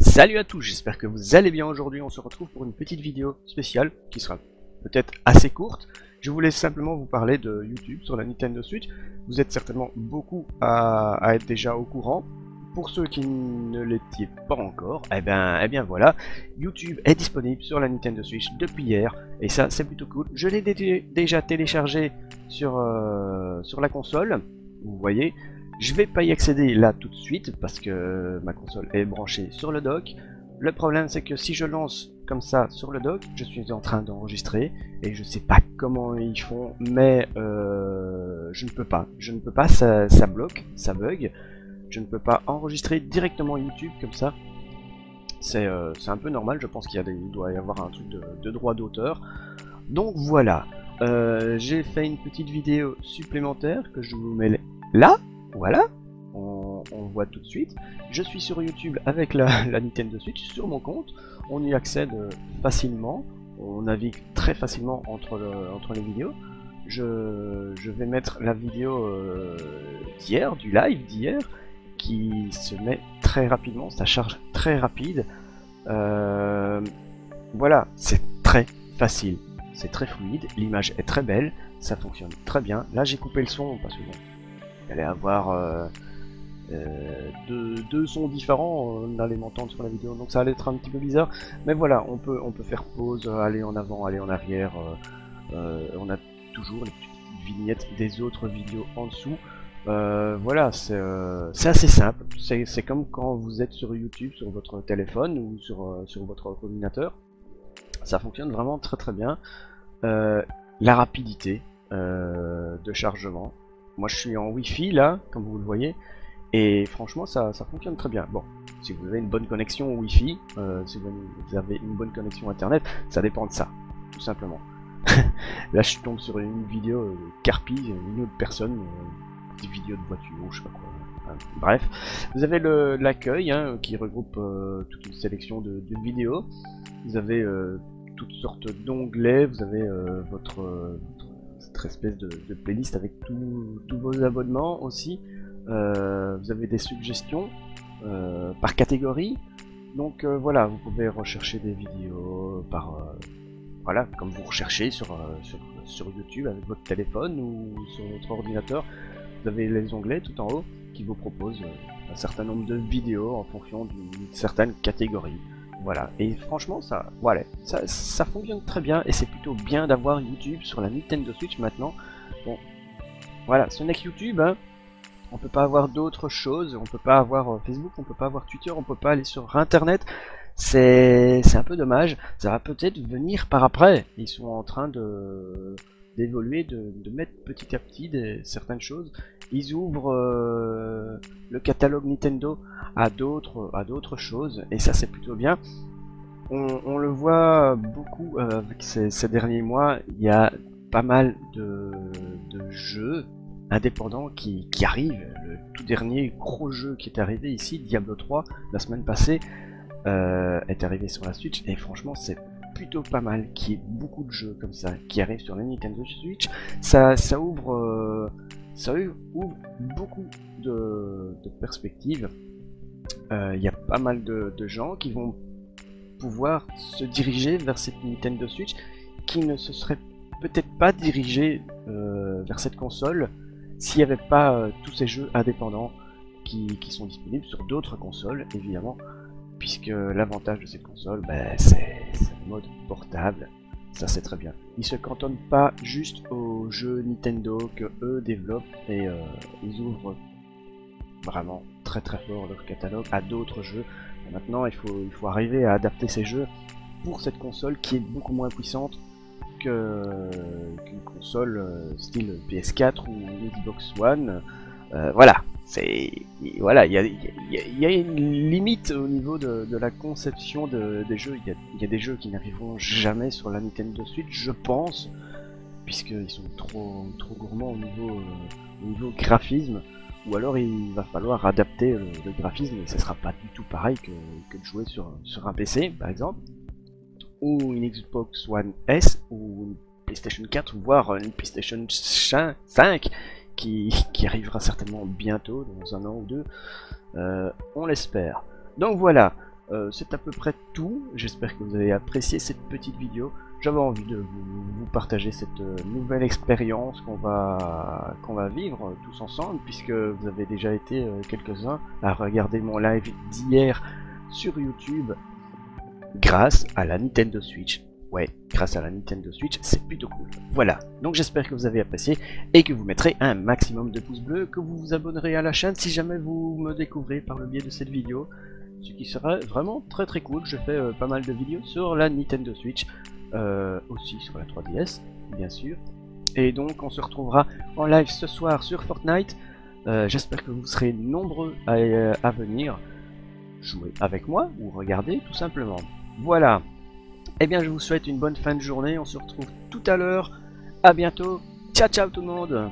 Salut à tous, j'espère que vous allez bien aujourd'hui. On se retrouve pour une petite vidéo spéciale qui sera peut-être assez courte. Je voulais simplement vous parler de YouTube sur la Nintendo Switch. Vous êtes certainement beaucoup à, être déjà au courant. Pour ceux qui ne l'étaient pas encore, eh bien, eh bien voilà, YouTube est disponible sur la Nintendo Switch depuis hier, et ça c'est plutôt cool. Je l'ai déjà téléchargé euh, sur la console, vous voyez, je vais pas y accéder là tout de suite parce que ma console est branchée sur le dock. Le problème c'est que si je lance comme ça sur le dock, je suis en train d'enregistrer et je sais pas comment ils font, mais euh, je ne peux pas. Je ne peux pas, ça, bloque, ça bug. Je ne peux pas enregistrer directement YouTube comme ça. C'est euh, un peu normal, je pense qu'il doit y avoir un truc de, droit d'auteur. Donc voilà, euh, j'ai fait une petite vidéo supplémentaire que je vous mets là voilà, on, voit tout de suite. Je suis sur YouTube avec la, Nintendo Switch sur mon compte. On y accède euh, facilement. On navigue très facilement entre, les vidéos. Je, vais mettre la vidéo euh, d'hier, du live d'hier, qui se met très rapidement. Ça charge très rapide. Euh, voilà, c'est très facile. C'est très fluide. L'image est très belle. Ça fonctionne très bien. Là, j'ai coupé le son parce que bon, allait avoir euh, euh, deux, sons différents, on allait m'entendre sur la vidéo, donc ça allait être un petit peu bizarre. Mais voilà, on peut, on peut faire pause, aller en avant, aller en arrière. Euh, on a toujours les petites vignettes des autres vidéos en dessous. voilà, c'est assez simple. C'est comme quand vous êtes sur YouTube, sur votre téléphone ou sur, sur votre ordinateur. Ça fonctionne vraiment très très bien. la rapidité de chargement, moi je suis en Wi-Fi là, comme vous le voyez, et franchement ça, fonctionne très bien. Bon, si vous avez une bonne connexion Wi-Fi, euh, si vous avez une bonne connexion Internet, ça dépend de ça, tout simplement. là je tombe sur une vidéo de Carpi, une autre personne, euh, une vidéo de voiture, je sais pas quoi. bref, vous avez l'accueil hein, qui regroupe euh, toute une sélection de, vidéos. Vous avez toutes sortes d'onglets, vous avez votre espèce de, playlist avec tous vos abonnements aussi. Euh, vous avez des suggestions euh, par catégorie. Donc euh, voilà, vous pouvez rechercher des vidéos par voilà, comme vous recherchez sur, sur, YouTube avec votre téléphone ou sur votre ordinateur. Vous avez les onglets tout en haut qui vous proposent un certain nombre de vidéos en fonction d'une certaine catégorie. Voilà, et franchement, ça, voilà, ça, fonctionne très bien, et c'est plutôt bien d'avoir YouTube sur la Nintendo Switch maintenant. Bon, voilà, ce n'est que YouTube, hein. On peut pas avoir d'autres choses, on peut pas avoir euh, Facebook, on peut pas avoir Twitter, on peut pas aller sur Internet. C'est un peu dommage. Ça va peut-être venir par après. Ils sont en train d'évoluer, de, mettre petit à petit certaines choses. Ils ouvrent euh, le catalogue Nintendo à d'autres à d'autres choses et ça c'est plutôt bien. On, le voit beaucoup euh, avec ces, derniers mois, il y a pas mal de, jeux indépendants qui, arrivent. Le tout dernier gros jeu qui est arrivé ici, Diablo 3, la semaine passée, euh, est arrivé sur la Switch et franchement c'est plutôt pas mal qu'il y ait beaucoup de jeux comme ça qui arrivent sur la Nintendo Switch. Ça, ouvre, ça ouvre beaucoup de, perspectives. Euh, il y a pas mal de, gens qui vont pouvoir se diriger vers cette Nintendo Switch qui ne se serait peut-être pas dirigé euh, vers cette console s'il n'y avait pas tous ces jeux indépendants qui, qui sont disponibles sur d'autres consoles, évidemment puisque l'avantage de cette console, ben, c'est le mode portable. Ça c'est très bien. Ils se cantonnent pas juste aux jeux Nintendo que eux développent et euh, ils ouvrent vraiment très très fort leur catalogue à d'autres jeux. maintenant il faut, il faut arriver à adapter ces jeux pour cette console qui est beaucoup moins puissante qu'une console euh, style PS4 ou Xbox One. Euh, voilà, c'est voilà, il y a, une limite au niveau de, la conception des jeux. Il y, a, des jeux qui n'arriveront jamais sur la Nintendo Switch, je pense, puisqu'ils sont trop trop gourmands au niveau euh, graphisme. Ou alors il va falloir adapter le, graphisme et ce sera pas du tout pareil que, de jouer sur, sur un PC par exemple, ou une Xbox One S, ou une PlayStation 4, voire une PlayStation 5 qui, arrivera certainement bientôt, dans un an ou deux. Euh, on l'espère. Donc voilà, Euh, c'est à peu près tout. J'espère que vous avez apprécié cette petite vidéo. J'avais envie de vous, partager cette euh, nouvelle expérience qu'on va qu'on va vivre tous ensemble, puisque vous avez déjà été quelques-uns à regarder mon live d'hier sur YouTube grâce à la Nintendo Switch. Ouais, grâce à la Nintendo Switch, c'est plutôt cool. Voilà, donc j'espère que vous avez apprécié et que vous mettrez un maximum de pouces bleus, que vous vous abonnerez à la chaîne si jamais vous me découvrez par le biais de cette vidéo ce qui serait vraiment très très cool. Je fais euh, pas mal de vidéos sur la Nintendo Switch, euh, aussi sur la 3DS, bien sûr. Et donc on se retrouvera en live ce soir sur Fortnite. Euh, j'espère que vous serez nombreux à, venir jouer avec moi ou regarder tout simplement. Voilà. Eh bien je vous souhaite une bonne fin de journée. On se retrouve tout à l'heure. À bientôt. Ciao ciao tout le monde